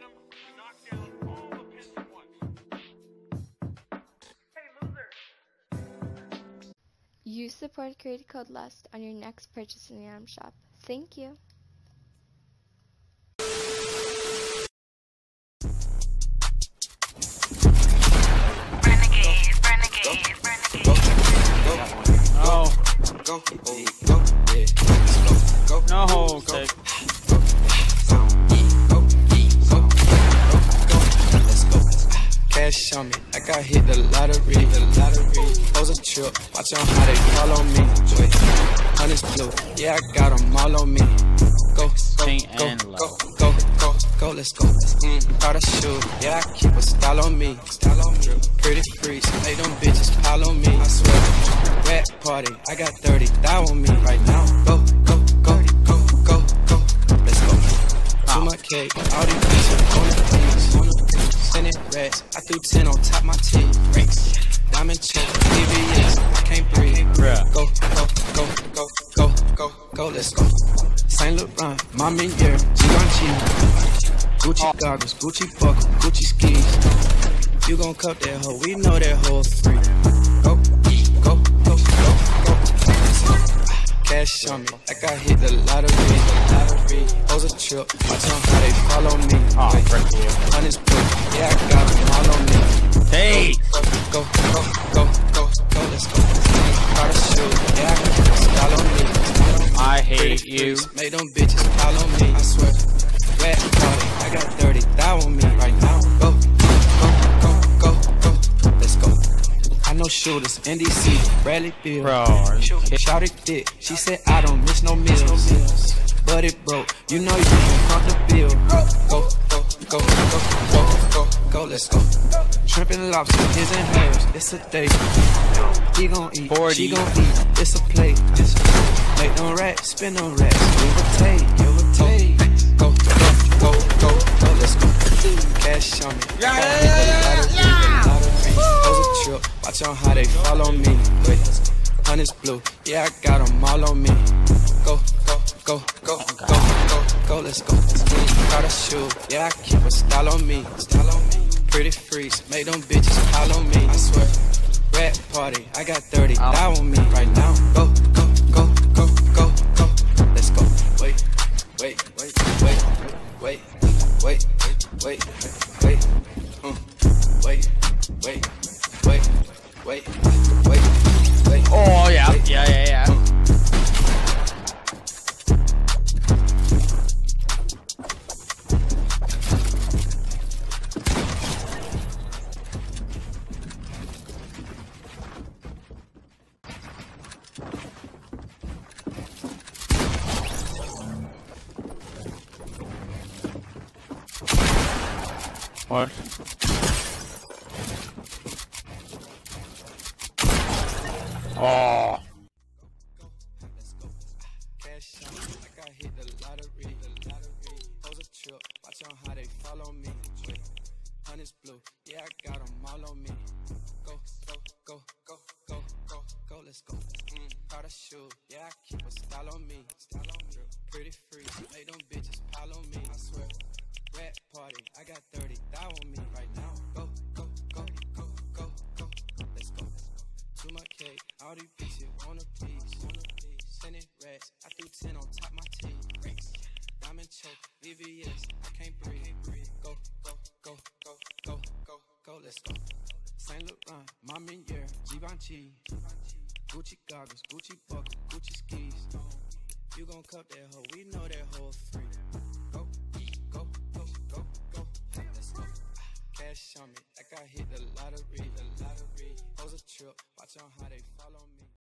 momentum, knock down all the pins at once. Hey, loser! Use support created code LUST on your next purchase in the item shop. Thank you. Renegade, renegade, renegade. Go, oh, go, yeah. Let's go, go. no, go, okay. go, Cash on me, like I hit the lottery, the lottery. Pose a trip, watch on how they follow me. Wait, honey's blue, yeah, I got 'em all on me. Go, go, go, go, go, go, go, let's go. Mm, got a shoe, yeah, I keep a style on me. Style on me. Pretty freaks, make them bitches on me. I swear. Rap party, I got 30 thou on me I threw 10 on top my teeth. Diamond choke, VVS, I can't breathe. Bruh. Go, go, go, go, go, go, go, let's go. Saint Laurent, mommy, yeah, Givenchy. Gucci oh. goggles, Gucci buckle, Gucci skis. You gon' cup that hoe, we know that hoe free. Cash on me, like I hit the lottery. Pose a trip, watch on how they follow me. Ah, oh, Wait, frick you. Honey's blue, yeah, I got them all on me. Hey, Go, go, go, go, go, let's go. Got a shoe, yeah, I keep a style on me. I hate you. Make them bitches on me. I swear. Rap shooters, NDC, Bradley Beal. Bro, are? Shout it thick, she said I don't miss no meals. But it broke, you know you can count the bill. Go, go, go, go, go, go, go, let's go. Shrimp and lobster, his and hers, it's a day. He gon' eat, 40. she gon' eat, it's a plate. Make no racks, spin no racks, give a take, give a take. Go, go, go, go, go, let's go. Cash on me. Yeah, yeah, yeah, watch on how they follow me. Wait, honey's blue, yeah, I got 'em all on me. Go, go, go, go, go, go, go, let's go. Got a shoe, yeah, I keep a style on me. Style on me. Pretty freaks, make them bitches on me. I swear. Rap party, I got 30 thou on me right now. Go, go, go, go, go, go. Let's go. Wait, wait, wait, wait, wait, wait, wait, wait, wait, wait, wait, wait. Oh, yeah, yeah, yeah, yeah. What? Oh, let's go. Mm, got a shoe, yeah, I keep a style on me. Style on me. All these bitches on a piece. Sending rats, I threw 10 on top my teeth. Diamond choke, VVS, I can't breathe. Go, go, go, go, go, go, go, let's go. Saint Laurent, mommy, yeah, Givenchy. Gucci goggles, Gucci buckle, Gucci skis. You gon' cup that hoe, we know that hoe free. Go, go, go, go, go, let's go. Cash on me, like I hit the lottery, the lottery. Pose a trip, watch on how they follow me.